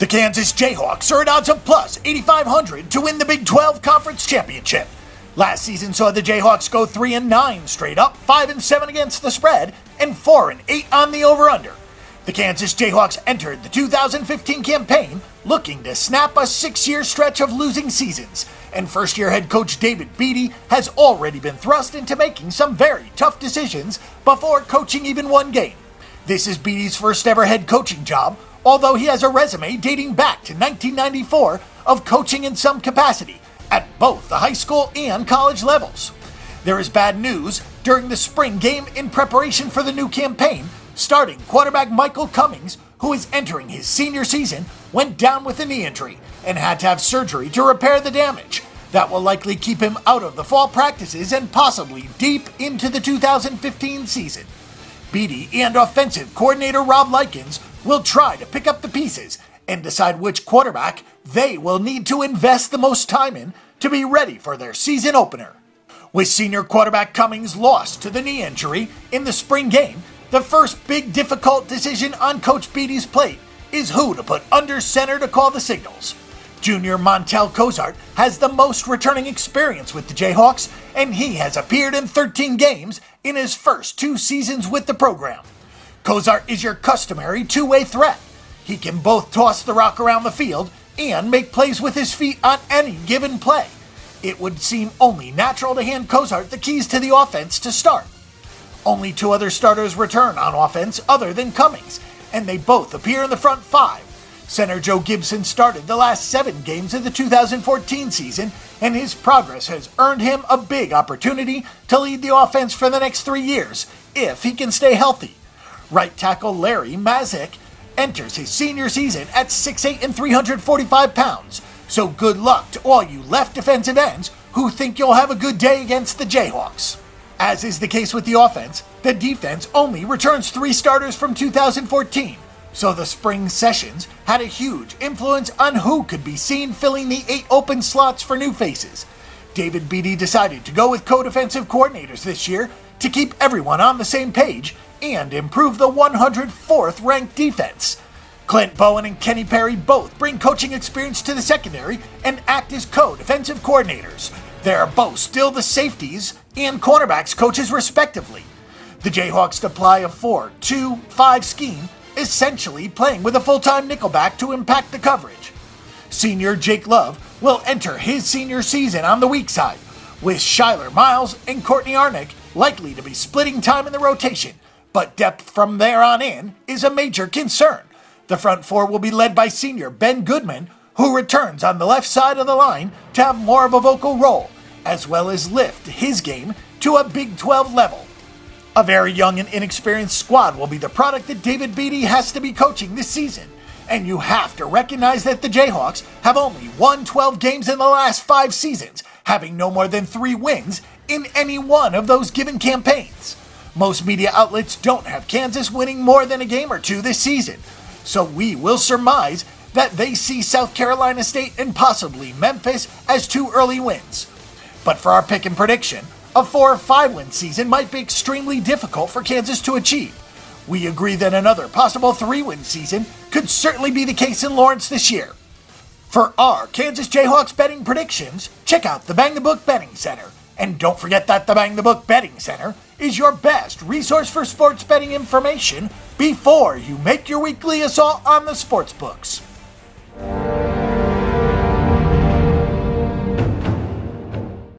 The Kansas Jayhawks are at odds of plus 8,500 to win the Big 12 Conference Championship. Last season saw the Jayhawks go 3 and 9 straight up, 5 and 7 against the spread, and 4 and 8 on the over under. The Kansas Jayhawks entered the 2015 campaign looking to snap a six year stretch of losing seasons, and first year head coach David Beaty has already been thrust into making some very tough decisions before coaching even one game. This is Beaty's first ever head coaching job, although he has a resume dating back to 1994 of coaching in some capacity at both the high school and college levels. There is bad news during the spring game in preparation for the new campaign starting quarterback Michael Cummings, who is entering his senior season, went down with a knee injury and had to have surgery to repair the damage. That will likely keep him out of the fall practices and possibly deep into the 2015 season. Beaty and offensive coordinator Rob Likens will try to pick up the pieces and decide which quarterback they will need to invest the most time in to be ready for their season opener. With senior quarterback Cummings lost to the knee injury in the spring game, the first big difficult decision on Coach Beaty's plate is who to put under center to call the signals. Junior Montell Cozart has the most returning experience with the Jayhawks, and he has appeared in 13 games in his first two seasons with the program. Cozart is your customary two way threat. He can both toss the rock around the field and make plays with his feet on any given play. It would seem only natural to hand Cozart the keys to the offense to start. Only two other starters return on offense other than Cummings, and they both appear in the front five. Center Joe Gibson started the last seven games of the 2014 season, and his progress has earned him a big opportunity to lead the offense for the next three years, if he can stay healthy. Right tackle Larry Mazik enters his senior season at 6'8 and 345 pounds, so good luck to all you left defensive ends who think you'll have a good day against the Jayhawks. As is the case with the offense, the defense only returns three starters from 2014, so the spring sessions had a huge influence on who could be seen filling the eight open slots for new faces. David Beaty decided to go with co defensive coordinators this year to keep everyone on the same page and improve the 104th ranked defense. Clint Bowen and Kenny Perry both bring coaching experience to the secondary and act as co defensive coordinators. They're both still the safeties and cornerbacks coaches, respectively. The Jayhawks deploy a 4 2 5 scheme, essentially playing with a full time nickelback to impact the coverage. Senior Jake Love will enter his senior season on the weak side, with Shyler Miles and Courtney Arnick likely to be splitting time in the rotation, but depth from there on in is a major concern. The front four will be led by senior Ben Goodman, who returns on the left side of the line to have more of a vocal role, as well as lift his game to a Big 12 level. A very young and inexperienced squad will be the product that David Beaty has to be coaching this season, and you have to recognize that the Jayhawks have only won 12 games in the last five seasons, having no more than three wins in any one of those given campaigns. Most media outlets don't have Kansas winning more than a game or two this season, so we will surmise that they see South Carolina State and possibly Memphis as two early wins. But for our pick and prediction, a 4 or 5 win season might be extremely difficult for Kansas to achieve. We agree that another possible 3 win season could certainly be the case in Lawrence this year. For our Kansas Jayhawks betting predictions, check out the Bang the Book Betting Center. And don't forget that the Bang the Book Betting Center is your best resource for sports betting information before you make your weekly assault on the sports books.